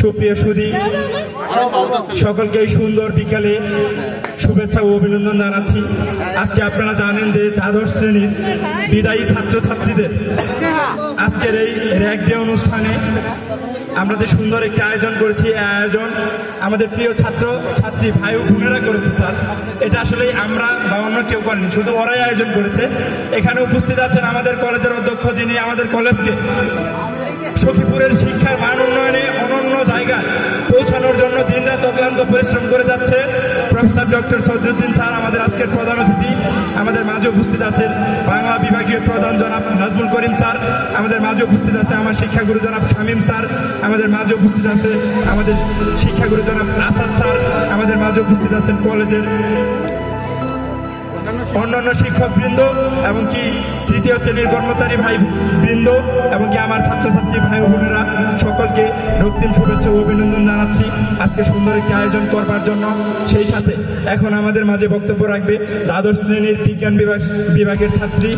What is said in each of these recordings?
সুপ্রিয় সুদী সকলকে এই সুন্দর বিকালে শুভেচ্ছা ও অভিনন্দন জানাচ্ছি। আজকে আপনারা জানেন যে দ্বাদশ শ্রেণির বিদায়ী ছাত্রছাত্রীদের আজকের এই র্যাক ডে অনুষ্ঠানে আমরা যে সুন্দর একটি আয়োজন করেছি আয়োজন আমাদের প্রিয় ছাত্র ছাত্রী ভাই ও বোনেরা করেছে, স্যার। এটা আসলে আমরা বা অন্য কেউ করেনি, শুধু ওরাই আয়োজন করেছে। এখানে উপস্থিত আছেন আমাদের কলেজের অধ্যক্ষ যিনি আমাদের কলেজকে সখীপুরের শিক্ষার মান উন্নয়নে অনন্য জায়গায় পৌঁছানোর জন্য দিনরাত অক্লান্ত পরিশ্রম করে যাচ্ছে। প্রফেসর ডক্টর সজরুদ্দিন স্যার আমাদের আজকের প্রধান অতিথি, আমাদের মাঝে উপস্থিত আছেন বাংলা বিভাগীয় প্রধান জনাব নাজমুল করিম স্যার, আমাদের মাঝে উপস্থিত আছে আমার শিক্ষাগুরু জনাব শামীম স্যার, আমাদের মাঝে উপস্থিত আছে আমাদের শিক্ষাগুরু জনাব আসাদ স্যার, আমাদের মাঝে উপস্থিত আছেন কলেজের অন্যান্য শিক্ষক বৃন্দ এবং কি তৃতীয় শ্রেণির কর্মচারী ভাই বৃন্দ এবং কি আমার ছাত্রছাত্রী ভাই বোনেরা সকলকে রক্তিম শুভেচ্ছা ও অভিনন্দন জানাচ্ছি। আজকে সুন্দর একটি আয়োজন করবার জন্য। সেই সাথে এখন আমাদের মাঝে বক্তব্য রাখবে দ্বাদশ শ্রেণির বিজ্ঞান বিভাগ বিভাগের ছাত্রী।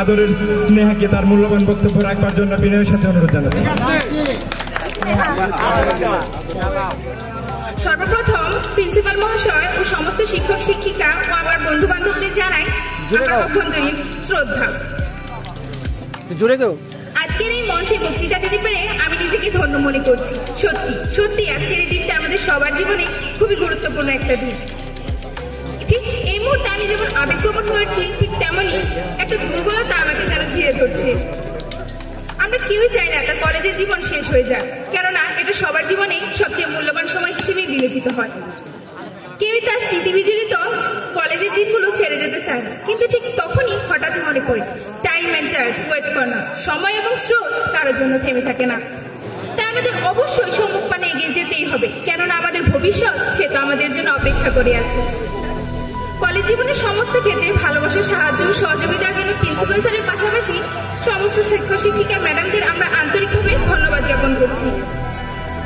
আদরের স্নেহাকে তার মূল্যবান বক্তব্য রাখবার জন্য বিনয়ের সাথে অনুরোধ জানাচ্ছি। সর্বপ্রথম মহাশয় ও সমস্ত শিক্ষক শিক্ষিকা ও আমার বন্ধু বান্ধবদের জানাই আমার অভ্যন্তরীণ শ্রদ্ধা। জোরে কেউ আজকের এই মঞ্চে বক্তৃতা দিতে পেরে আমি নিজেকে ধন্য মনে করছি। সত্যি সত্যি আজকের এই দিনটা আমাদের সবার জীবনে খুবই গুরুত্বপূর্ণ একটা দিন। ঠিক এই মুহূর্তে আমি যেমন আবেগপ্রবণ হয়েছি ঠিক তেমনই একটা দুর্বলতা আমাকে যেন ঘিরে ধরছে। আমরা কেউই চাই না তার কলেজের জীবন শেষ হয়ে যাক কেননা এটা সবার জীবনেই সবচেয়ে মূল্যবান সময় হিসেবেই বিবেচিত হয়। কেউই তার স্মৃতি বিজড়িত কলেজের দিনগুলো ছেড়ে যেতে চায় না। কিন্তু ঠিক তখনই হঠাৎ মনে করি time and time wait for none সময় এবং স্রোত কারোর জন্য থেমে থাকে না। তাই আমাদের অবশ্যই সম্মুখ পানে এগিয়ে যেতেই হবে, কেননা আমাদের ভবিষ্যৎ সে তো আমাদের জন্য অপেক্ষা করে আছে। কলেজ জীবনের সমস্ত ক্ষেত্রে ভালোবাসার সাহায্য সহযোগিতার জন্য প্রিন্সিপাল স্যারের পাশাপাশি সমস্ত শিক্ষক শিক্ষিকা ম্যাডামদের আমরা আন্তরিকভাবে ধন্যবাদ জ্ঞাপন করছি।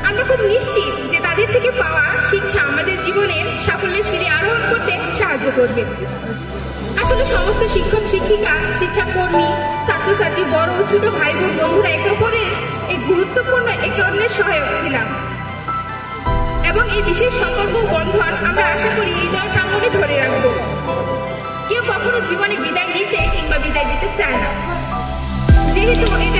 আমরা খুব নিশ্চিত যে তাদের থেকে পাওয়া শিক্ষা আমাদের জীবনের সাফল্যের সিঁড়ি আরোহণ করতে সাহায্য করবে। আসলে সমস্ত শিক্ষক, শিক্ষিকা, শিক্ষাকর্মী, ছাত্রছাত্রী, বড় ও ছোট ভাই বোন বন্ধুরা একে অপরের এই গুরুত্বপূর্ণ একে অন্যের সহায়ক ছিলাম। এবং এই বিশেষ সম্পর্ক বন্ধন আমরা আশা করি হৃদয় প্রাঙ্গণে ধরে রাখব। কেউ কখনো জীবনে বিদায় নিতে কিংবা বিদায় দিতে চায় না। যেহেতু এটা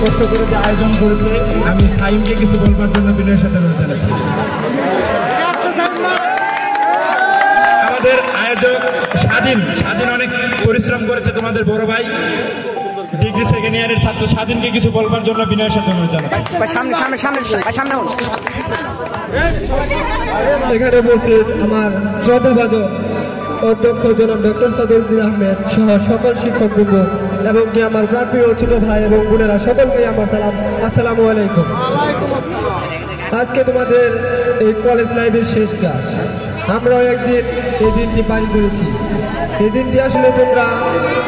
কষ্ট করে যে আয়োজন করেছে। আমি সাইমকে কিছু বলবার জন্য বিনয়ের সাথে অনুরোধ জানাচ্ছি আমাদের আয়োজক স্বাধীন স্বাধীন অনেক পরিশ্রম করেছে তোমাদের বড় ভাই। ডিগ্রি সেকেন্ড ইয়ারের ছাত্র স্বাধীনকে কিছু বলবার জন্য বিনয়ের সাথে অনুরোধ জানাচ্ছি সামনে সামনে সামনে সামনে এখানে উপস্থিত আমার শ্রদ্ধাভাজন অধ্যক্ষ জনাব ডক্টর সদরুদ্দিন আহমেদ সহ সকল শিক্ষকবৃন্দ এবং কি আমার প্রাণপ্রিয় ছোট ভাই এবং বোনেরা সকলকে আমার সালাম। আসসালামু আলাইকুম। আজকে তোমাদের এই কলেজ লাইফের শেষ ক্লাস আমরাও একদিন এই দিনটি পালন করেছি। এই দিনটি আসলে তোমরা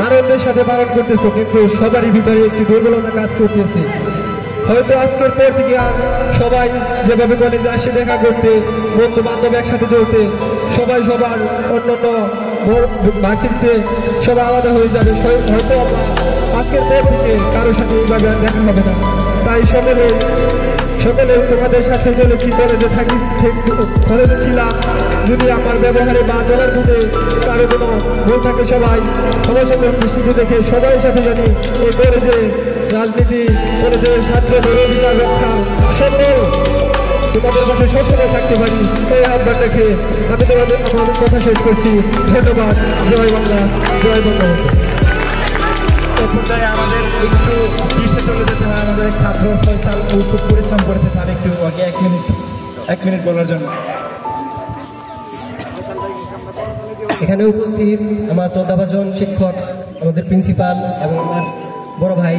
আনন্দের সাথে পালন করতেছো কিন্তু সবারই ভিতরে একটি দুর্বলতা কাজ করতেছে। হয়তো আজকের পর থেকে সবাই যেভাবে কলেজে আসে দেখা করতে বন্ধু বান্ধব একসাথে চলতে সবাই সবার অন্যান্য ভার্সিটিতে সবাই আলাদা হয়ে যাবে। হয়তো আজকের পর থেকে কারোর সাথে এইভাবে দেখা হবে না। তাই সকলে সকলে তোমাদের সাথে চলেছি কলেজে থাকি কলেজে ছিলাম। যদি আমার ব্যবহারে বা চলার পথে কারও কোনো ভুল থাকে সবাই সবার দৃষ্টিতে দেখে সবাই সাথে জানি এই কলেজে রাজনীতি, কলেজের ছাত্র অধিকার রক্ষা, সকল তোমাদের কাছে সবসময় থাকতে পারি। এই আহ্বান রেখে আমি তোমাদের আমাদের কথা শেষ করছি। ধন্যবাদ। জয় বাংলা। জয় বঙ্গবন্ধু আমাদের একটু পিছিয়ে চলে যেতে হয়। আমাদের ছাত্র ফয়সাল ও খুব পরিশ্রম করতে চান একটু আগে এক মিনিট এক মিনিট বলার জন্য। এখানে উপস্থিত আমার শ্রদ্ধাভাজন শিক্ষক আমাদের প্রিন্সিপাল এবং আমার বড় ভাই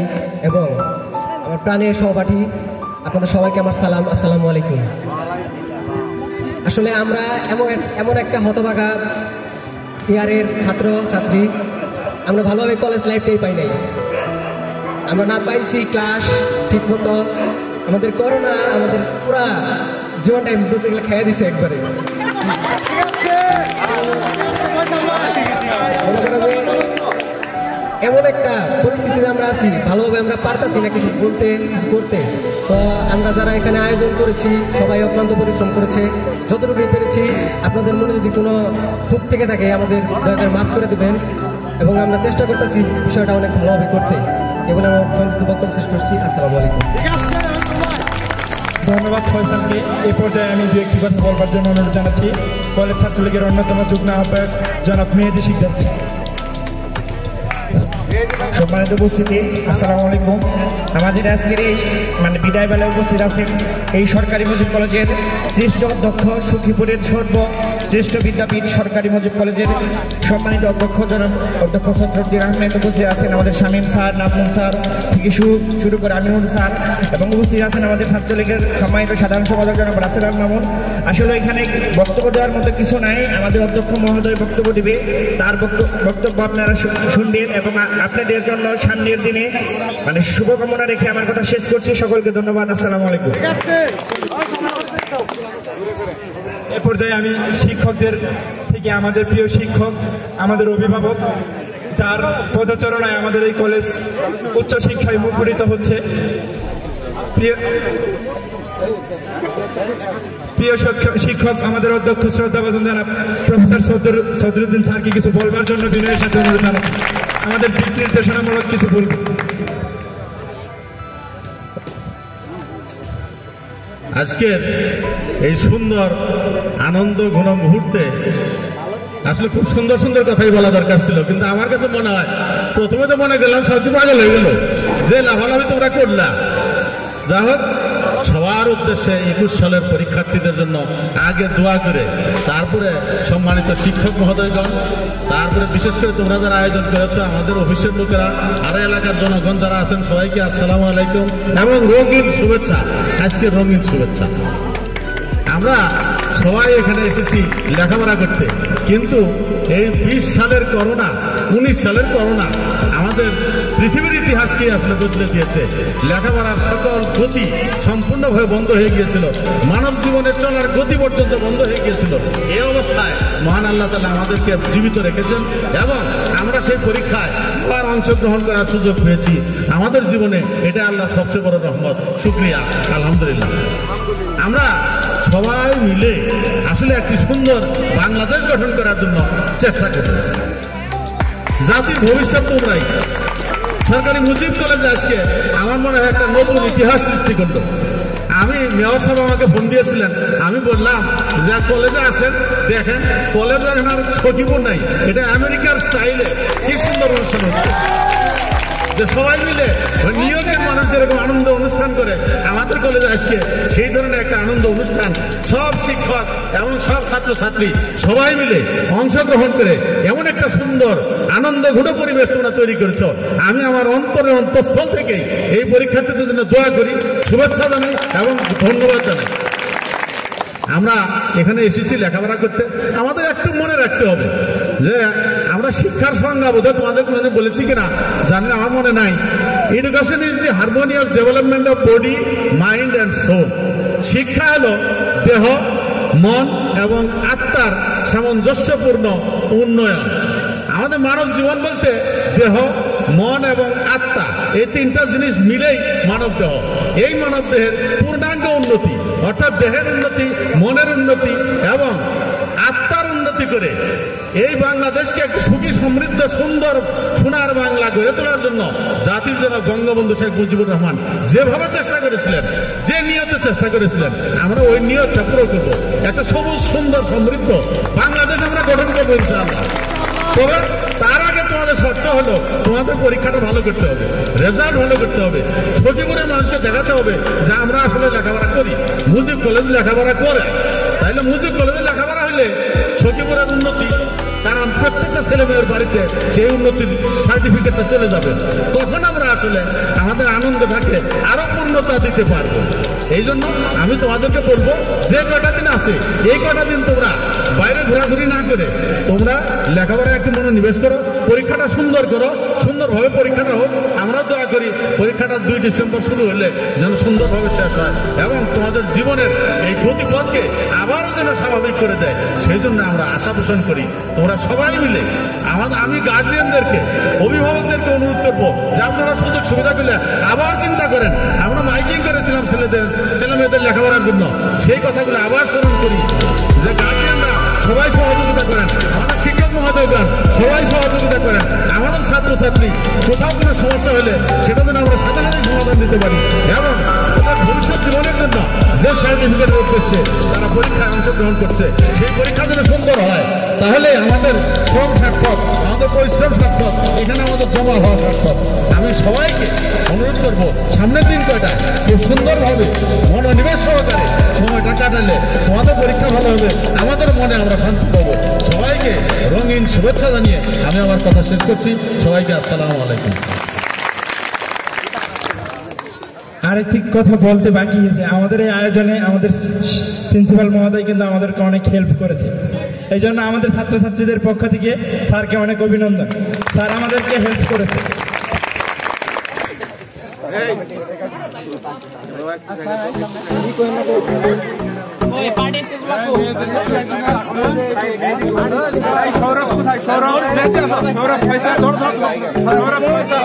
এবং আমার প্রাণের সহপাঠী আপনাদের সবাইকে আমার সালাম, আসসালামু আলাইকুম। আসলে আমরা এমন এমন একটা হতভাগা ইয়ারের ছাত্র, ছাত্রী। আমরা ভালোভাবে কলেজ লাইফটাই পাই নাই। আমরা না পাইছি ক্লাস ঠিক মতো আমাদের করোনা আমাদের পুরা জীবনটাই বলতে গেলে খেয়ে দিছে একবারে। মনে করো যে এমন একটা পরিস্থিতিতে আমরা আছি, ভালোভাবে আমরা পারতাছি না কিছু বলতে, কিছু করতে। তো আমরা যারা এখানে আয়োজন করেছি, সবাই অক্লান্ত পরিশ্রম করেছে যতটুকু পেরেছি, আপনাদের মনে যদি কোনো খুব থেকে থাকে, আমাদের দয়া মাফ করে দেবেন। এবং আমরা চেষ্টা করতেছি বিষয়টা অনেক ভালোভাবে করতে। এবং আমার সংক্ষিপ্ত বক্তব্য শেষ করছি। আসসালামু আলাইকুম। ধন্যবাদ। ফয়সালকে এ পর্যায়ে আমি দু একটি কথা বলবার জন্য অনুরোধ জানাচ্ছি। কলেজ ছাত্রলীগের অন্যতম যুগ্ম আহ্বায়ক জনাব মেহেদি শিকদারকে সম্মানিত উপস্থিতি, আসসালামু আলাইকুম। আমাদের আজকের এই মানে বিদায় বেলায় উপস্থিত আছেন এই সরকারি মুজিব কলেজের শ্রেষ্ঠ অধ্যক্ষ সুখীপুরের সর্ব শ্রেষ্ঠ বিদ্যাপীঠ সরকারি মজিব কলেজের সম্মানিত অধ্যক্ষ জনাব অধ্যক্ষ সত্রদ্দিন আহমেদ উপস্থিত আছেন আমাদের শামীম স্যার, নাজমুল স্যার থেকে শুরু করে আমিনুল স্যার এবং উপস্থিত আছেন আমাদের ছাত্রলীগের সম্মানিত সাধারণ সম্পাদক জনাব রাসেল মামুন। আসলে এখানে বক্তব্য দেওয়ার মতো কিছু নাই। আমাদের অধ্যক্ষ মহোদয় বক্তব্য দিবে। তার বক্তব্য আপনারা শুনবেন এবং আপনাদের জন্য সামনের দিনে মানে শুভকামনা রেখে আমার কথা শেষ করছি। সকলকে ধন্যবাদ। আসসালামু আলাইকুম। পর্যায়ে আমি শিক্ষকদের থেকে আমাদের প্রিয় শিক্ষক, আমাদের অভিভাবক, যার পদচারণায় আমাদের এই কলেজ উচ্চ শিক্ষায় মুখরিত হচ্ছে, প্রিয় শিক্ষক- আমাদের অধ্যক্ষ শ্রদ্ধাভাজন জানাব। প্রফেসর সদর সদরুদ্দিন স্যারকে কিছু বলবার জন্য বিনয়ের সাথে অনুরোধ জানাচ্ছি আমাদের দিক নির্দেশনামূলক কিছু বলবেন আজকের এই সুন্দর আনন্দ ঘন মুহূর্তে, আসলে খুব সুন্দর সুন্দর কথাই বলা দরকার ছিল, কিন্তু আমার কাছে মনে হয়, প্রথমে তো মনে করলাম সবচেয়ে পাগল হয়ে গেল। যে লাভালাভি তোমরা করলা। যা হোক সবার উদ্দেশ্যে একুশ সালের পরীক্ষার্থীদের জন্য আগে দোয়া করে, তারপরে সম্মানিত শিক্ষক মহোদয়গণ, তারপরে বিশেষ করে তোমরা যারা আয়োজন করেছ, আমাদের অফিসের লোকেরা, আর এলাকার জনগণ যারা আছেন, সবাইকে আসসালামু আলাইকুম এবং রঙিন শুভেচ্ছা আজকে রঙিন শুভেচ্ছা। আমরা সবাই এখানে এসেছি লেখাপড়া করতে। কিন্তু এই বিশ সালের করোনা, উনিশ সালের করোনা, আমাদের পৃথিবীর ইতিহাসকে আসলে বদলে দিয়েছে। লেখাপড়ার সকল গতি সম্পূর্ণভাবে বন্ধ হয়ে গিয়েছিল। মানব জীবনের চলার গতি পর্যন্ত বন্ধ হয়ে গিয়েছিল। এই অবস্থায় মহান আল্লাহ তালা আমাদেরকে জীবিত রেখেছেন এবং আমরা সেই পরীক্ষায় আবার অংশগ্রহণ করার সুযোগ পেয়েছি। আমাদের জীবনে এটা আল্লাহর সবচেয়ে বড় রহমত। শুক্রিয়া, আলহামদুলিল্লাহ। আমরা সবাই মিলে আসলে একটি সুন্দর বাংলাদেশ গঠন করার জন্য চেষ্টা করি জাতির ভবিষ্যৎ তোমরাই সরকারি মুজিব কলেজে আজকে আমার মনে হয় একটা নতুন ইতিহাস সৃষ্টি করল। আমি মেয়র সাহেব আমাকে ফোন দিয়েছিলেন। আমি বললাম, যে কলেজে আসেন দেখেন কলেজে এখন সকিপুর নাই। এটা আমেরিকার স্টাইলে কি সুন্দর অনুষ্ঠান হচ্ছে। যে সবাই মিলে ইয়র্কের মানুষ যেরকম আনন্দ অনুষ্ঠান করে, আমাদের কলেজে আজকে সেই ধরনের একটা আনন্দ অনুষ্ঠান। সব শিক্ষক এবং সব ছাত্রছাত্রী সবাই মিলে অংশগ্রহণ করে এমন একটা সুন্দর আনন্দ ঘুট পরিবেশ তোমরা তৈরি করেছ। আমি আমার অন্তরের অন্তঃস্থল থেকেই এই পরীক্ষার্থীদের জন্য দোয়া করি, শুভেচ্ছা জানাই এবং ধন্যবাদ জানাই। আমরা এখানে এসেছি লেখাপড়া করতে। আমাদের একটু মনে রাখতে হবে যে শিক্ষার সংজ্ঞা বোধহয় তোমাদের কোনোদিন বলেছি কিনা জানি না, আমার মনে নাই। Education is the harmonious development of body mind and soul শিক্ষা হলো দেহ মন এবং আত্মার সামঞ্জস্যপূর্ণ উন্নয়ন। আমাদের মানব জীবন বলতে দেহ মন এবং আত্মা এই তিনটা জিনিস মিলেই মানব দেহ। এই মানব দেহের পূর্ণাঙ্গ উন্নতি অর্থাৎ দেহের উন্নতি মনের উন্নতি এবং আত্মার উন্নতি করে। এই বাংলাদেশকে একটি সুখী, সমৃদ্ধ, সুন্দর, সোনার বাংলা গড়ে তোলার জন্য জাতির জন্য বঙ্গবন্ধু শেখ মুজিবুর রহমান যেভাবে চেষ্টা করেছিলেন, যে নিয়তে চেষ্টা করেছিলেন, আমরা ওই নিয়তটা পুরো করব। একটা সবুজ, সুন্দর, সমৃদ্ধ বাংলাদেশ আমরা গঠন করব ইনশাআল্লাহ। তবে তার আগে তোমাদের শর্ত হলো, তোমাদের পরীক্ষাটা ভালো করতে হবে রেজাল্ট ভালো করতে হবে, সচিবুরের মানুষকে দেখাতে হবে যে আমরা আসলে লেখাপড়া করি। মুজিব কলেজ লেখাপড়া করে। তাইলে মুজিব কলেজে লেখাপড়া হলে সচিবুরের উন্নতি, কারণ প্রত্যেকটা ছেলে মেয়ের বাড়িতে সেই উন্নতির সার্টিফিকেটটা চলে যাবে। তখন আমরা আসলে আমাদের আনন্দ থাকে আরও পূর্ণতা দিতে পারব। এই জন্য আমি তোমাদেরকে বলব, যে কটা দিন আছে, এই কটা দিন তোমরা বাইরে ঘোরাঘুরি না করে তোমরা লেখাপড়ায় একটু মনোনিবেশ করো, পরীক্ষাটা সুন্দর করো, সুন্দরভাবে পরীক্ষাটা হোক। আমরা দয়া করি, পরীক্ষাটা দুই ডিসেম্বর শুরু হলে যেন সুন্দরভাবে শেষ হয় এবং তোমাদের জীবনের এই গতিপথকে আবারও যেন স্বাভাবিক করে দেয়। সেই জন্য আমরা আশা পোষণ করি, তোমরা সবাই মিলে আমাদের আমি গার্জিয়ানদেরকে অভিভাবকদেরকে অনুরোধ করব, যে আপনারা সুযোগ সুবিধা পেলে আবার চিন্তা করেন। আমরা মাইকিং করেছিলাম ছেলেদের ছেলে মেয়েদের লেখাপড়ার জন্য সেই কথাগুলো আবার স্মরণ করি। যে গার্জিয়ানরা সবাই সহযোগিতা করেন। আমাদের মহোদয়গণ সবাই সহযোগিতা করেন। আমাদের ছাত্রছাত্রী কোথাও কোনো সমস্যা হলে সেটা যেন আমরা সাথে সাথে সমাধান দিতে পারি। এবং তাদের ভবিষ্যৎ জীবনের জন্য যে সার্টিফিকেটের উদ্দেশ্যে তারা পরীক্ষায় অংশগ্রহণ করছে, সেই পরীক্ষা যেন সুন্দর হয়। তাহলে আমাদের শ্রম সার্থক, আমাদের পরিশ্রম সার্থক, এখানে আমাদের জমা হওয়া সার্থক। আমি সবাইকে অনুরোধ করব, সামনের দিন কয়টা খুব সুন্দরভাবে মনোনিবেশ সহকারে সময়টা কাটালে তোমাদের পরীক্ষা ভালো হবে, আমাদের মনে আমরা শান্তি পাবো। রঙিন শুভেচ্ছা জানিয়ে আমি আমার কথা শেষ করছি। সবাইকে আসসালামু আলাইকুম। আরেকটি কথা বলতে বাকি যে আমাদের এই আয়োজনে আমাদের প্রিন্সিপাল মহোদয় কিন্তু আমাদেরকে অনেক হেল্প করেছে। এই জন্য আমাদের ছাত্রছাত্রীদের পক্ষ থেকে স্যারকে অনেক অভিনন্দন। স্যার আমাদেরকে হেল্প করেছে। सौरभ सौरभ पैसा। सौरभ पैसा।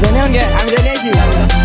আমি রেডি আছি ও